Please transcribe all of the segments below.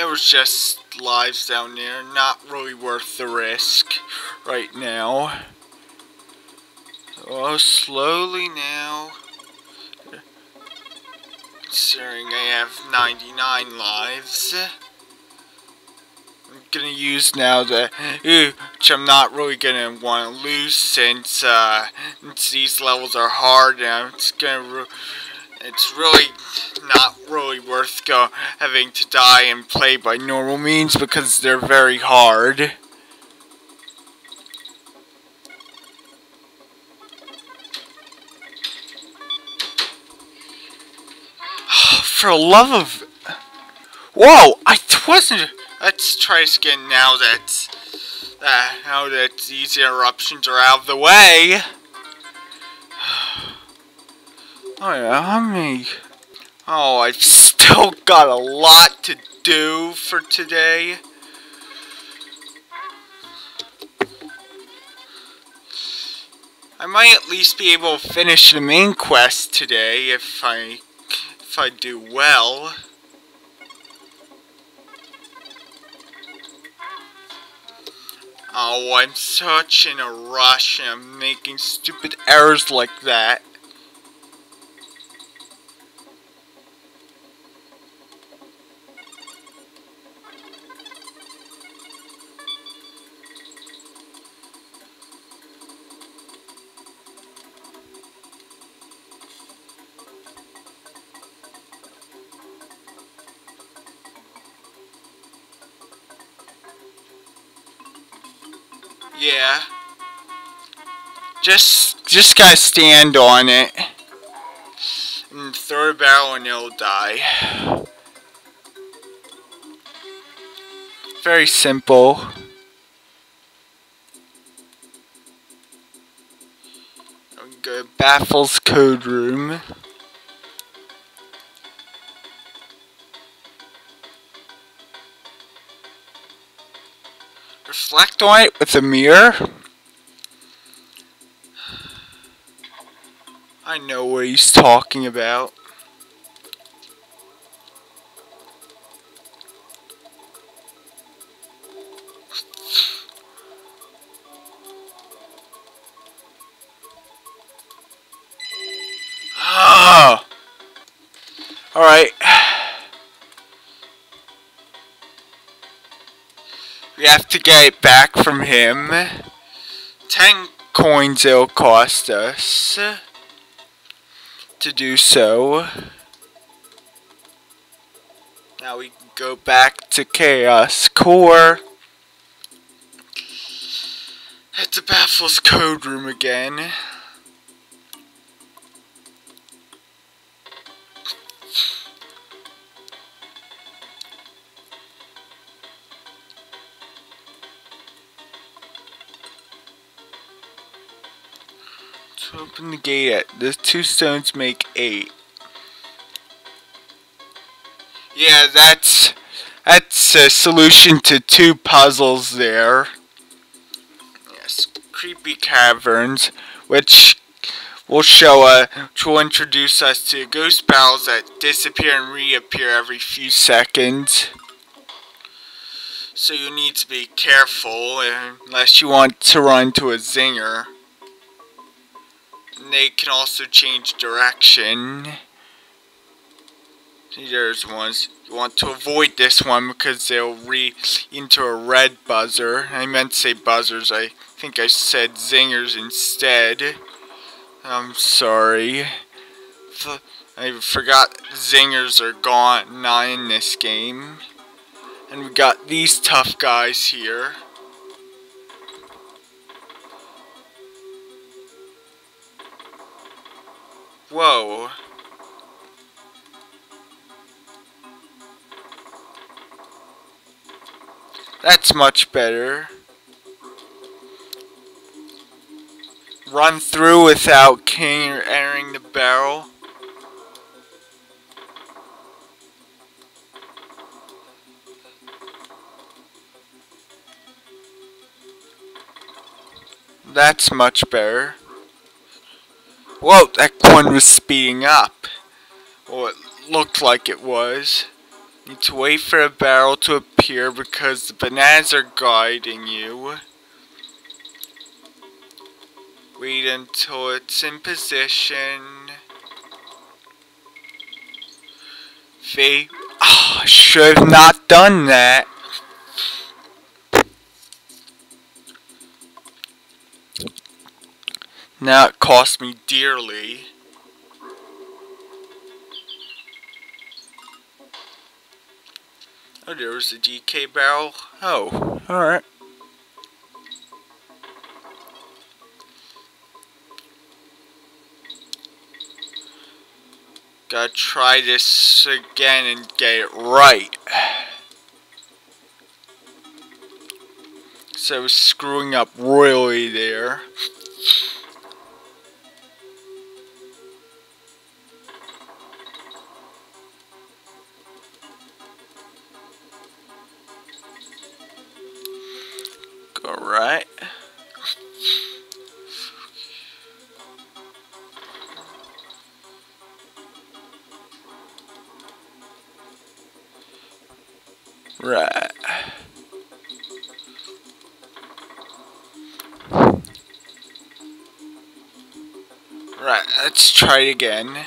there was just lives down there, not really worth the risk right now. Oh, slowly now. Considering I have 99 lives. I'm gonna use now the, which I'm not really gonna want to lose since, uh, since these levels are hard and it's gonna, it's really not really worth go having to die and play by normal means because they're very hard. For love of... Whoa! I wasn't... Let's try this again now that... Uh, now that these interruptions are out of the way. Oh yeah, many... Oh, I've still got a lot to do for today. I might at least be able to finish the main quest today if I if I do well. Oh, I'm such in a rush and I'm making stupid errors like that. Yeah. Just, just gotta stand on it. And throw a barrel and it'll die. Very simple. Go Baffle's Code Room. Reflect on it with a mirror. I know what he's talking about. Ah! Alright. We have to get it back from him. Ten coins it'll cost us to do so. Now we go back to Kaos Kore. At the Baffle's Code Room again. Open the gate, the two stones make eight. Yeah, that's that's a solution to two puzzles there. Yes, creepy caverns, which will show a, which will introduce us to ghost barrels that disappear and reappear every few seconds. So you need to be careful unless you want to run to a zinger they can also change direction. There's ones. You want to avoid this one because they'll re into a red buzzer. I meant to say buzzers. I think I said zingers instead. I'm sorry. I forgot zingers are gone, not in this game. And we got these tough guys here. Whoa. That's much better. Run through without king entering the barrel. That's much better. Whoa, that one was speeding up. Well, it looked like it was. Need to wait for a barrel to appear because the bananas are guiding you. Wait until it's in position. They oh, ah, should have not done that. Now it cost me dearly. Oh, there was a DK barrel. Oh, alright. Gotta try this again and get it right. So screwing up royally there. Right. Right, let's try it again.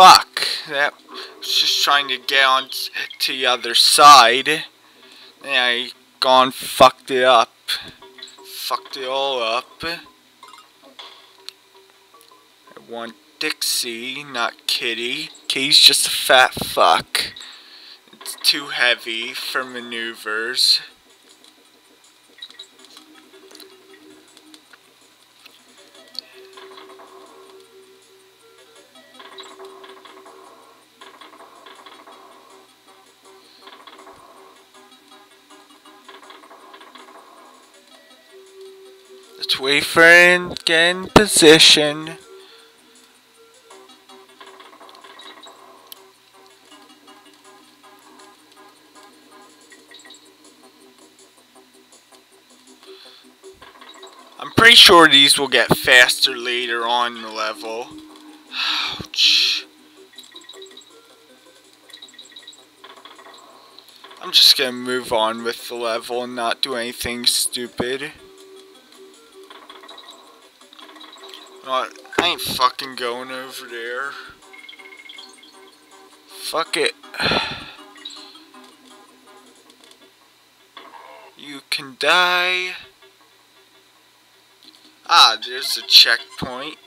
Fuck. That was just trying to get on to the other side. And I gone fucked it up. Fucked it all up. I want Dixie, not Kiddy. Kiddy's just a fat fuck. It's too heavy for maneuvers. Wait in position. I'm pretty sure these will get faster later on in the level. Ouch. I'm just gonna move on with the level and not do anything stupid. What? I ain't fucking going over there. Fuck it. You can die. Ah, there's a checkpoint.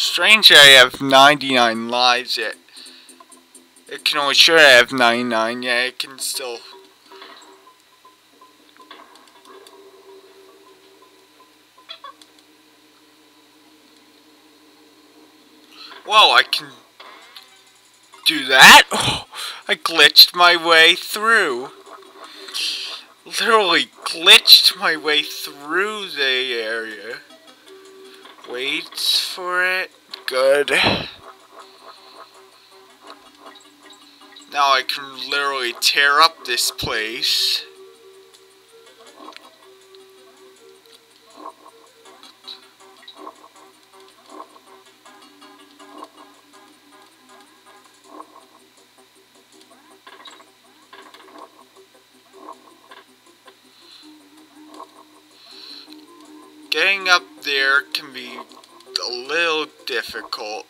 Strange I have 99 lives yet. It can only sure I have 99, yeah, it can still... Whoa, I can do that? Oh, I glitched my way through. Literally glitched my way through the area. Waits for it. Good. Now I can literally tear up this place. Getting up there can be a little difficult.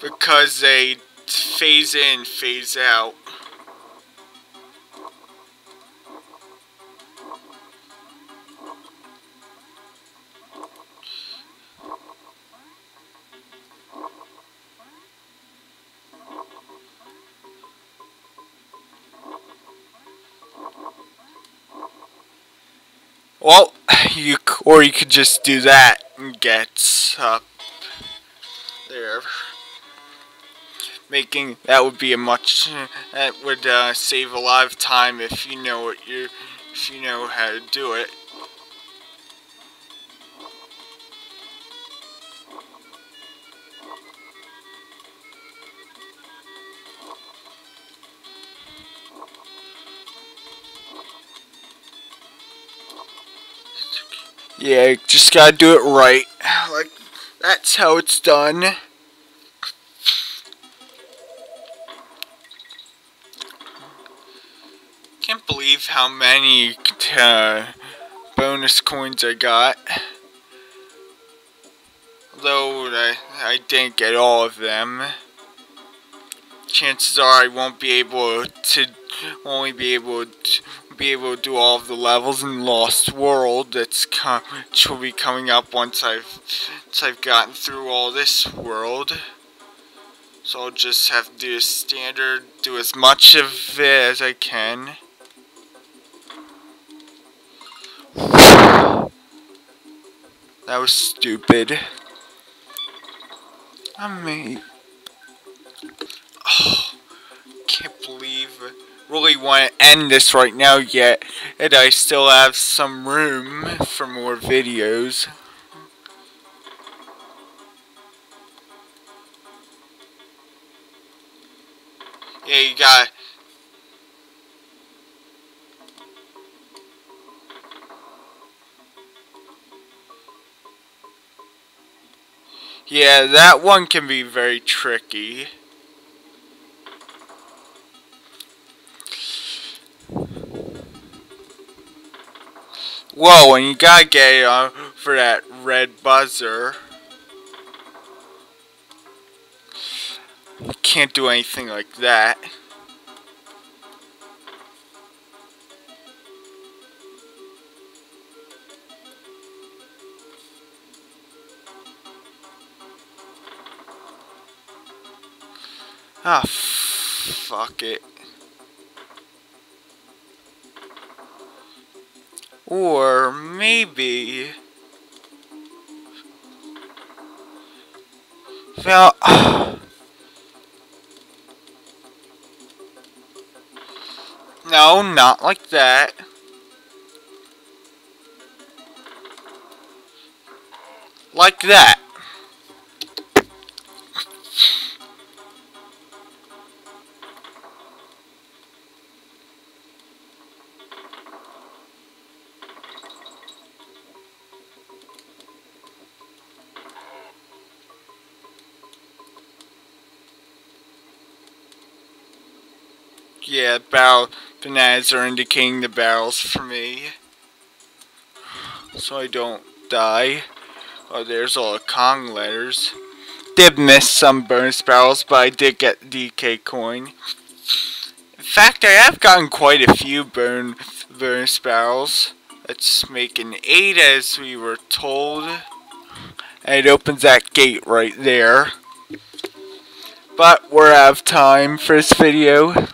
Because they phase in, phase out. Well, you or you could just do that and get up there. Making that would be a much that would uh, save a lot of time if you know what you if you know how to do it. Yeah, just gotta do it right. Like, that's how it's done. Can't believe how many uh, bonus coins I got. Though I, I didn't get all of them. Chances are I won't be able to only be able to be able to do all of the levels in Lost World that's which will be coming up once I've once I've gotten through all this world. So I'll just have to do a standard, do as much of it as I can. That was stupid. I mean, oh, can't believe really want to end this right now yet, and I still have some room for more videos. Yeah, you got Yeah, that one can be very tricky. Whoa, and you gotta get uh, for that red buzzer. Can't do anything like that. Ah, fuck it. Or maybe... Well... no, not like that. Like that. Bananas are indicating the barrels for me. So I don't die. Oh, there's all the Kong letters. Did miss some bonus barrels, but I did get DK coin. In fact, I have gotten quite a few burn bonus barrels. Let's make an 8 as we were told. And it opens that gate right there. But we're out of time for this video.